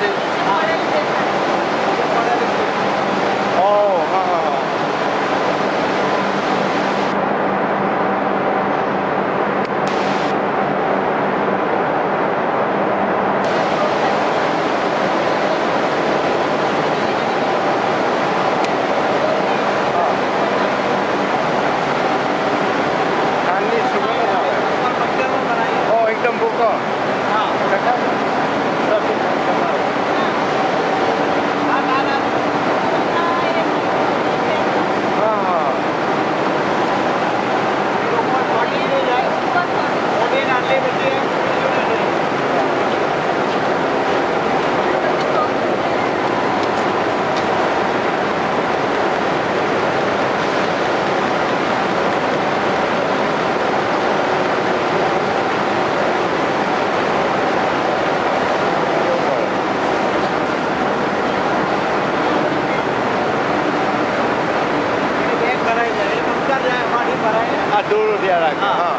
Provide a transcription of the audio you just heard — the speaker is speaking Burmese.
で အတိုးလို့ပြရတာကဟုတ်